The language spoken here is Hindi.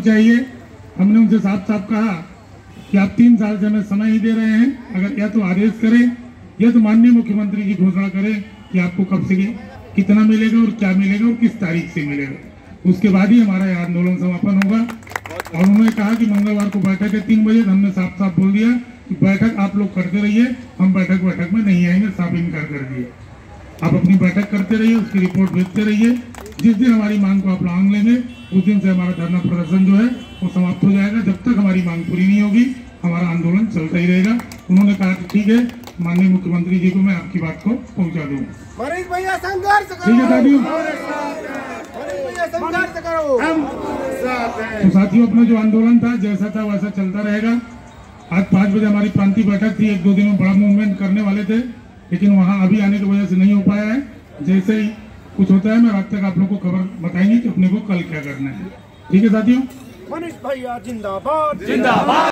चाहिए हमने उनसे साफ़ साफ़ कहा कि आप तीन साल से हमें समय ही दे रहे हैं। अगर या तो आदेश करें, या तो माननीय मुख्यमंत्री की घोषणा करें कि आपको कब से कितना मिलेगा और क्या मिलेगा और किस तारीख से मिलेगा। उसके बाद ही हमारा यह आंदोलन समापन होगा। और उन्होंने कहा कि मंगलवार को बैठक है तीन बजे तो हमने साफ़ साफ़ बोल दिया कि बैठक आप लोग करते रहिए। हम बैठक बैठक में नहीं आएँगे, साफ़ इनकार कर दिए। आप अपनी बैठक करते रहिए, उसकी रिपोर्ट भेजते रहिए। जिस दिन हमारी मांग को आप मांग लेंगे उस दिन से हमारा धरना प्रदर्शन जो है वो समाप्त हो जाएगा। जब तक हमारी मांग पूरी नहीं होगी हमारा आंदोलन चलता ही रहेगा। उन्होंने कहा कि ठीक है माननीय मुख्यमंत्री जी को मैं आपकी बात को पहुँचा दूँगा। भैया संघर्ष ठीक है साथियों। मरीज़ भैया संघर्ष करो। तो साथियों अपना जो आंदोलन था जैसा था वैसा चलता रहेगा। आज पाँच बजे हमारी प्रांतीय बैठक थी एक दो दिन में बड़ा मूवमेंट करने वाले थे लेकिन वहाँ अभी आने की वजह से नहीं हो पाया है। जैसे ही कुछ होता है मैं रात तक आप लोग को खबर बताएँगे कि अपने को कल क्या करना है। ठीक है साथियों? मनीष भैया जिंदाबाद। जिंदाबाद।